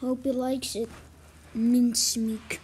Hope he likes it. Mincemeat.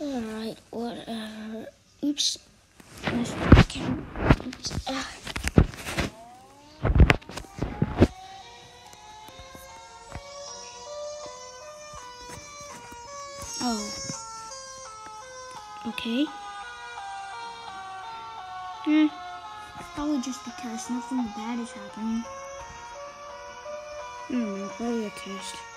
Alright, whatever. Oops. Oops. Ah. Oh. Okay. Hmm. Probably just test. Nothing bad is happening. Hmm, probably a test.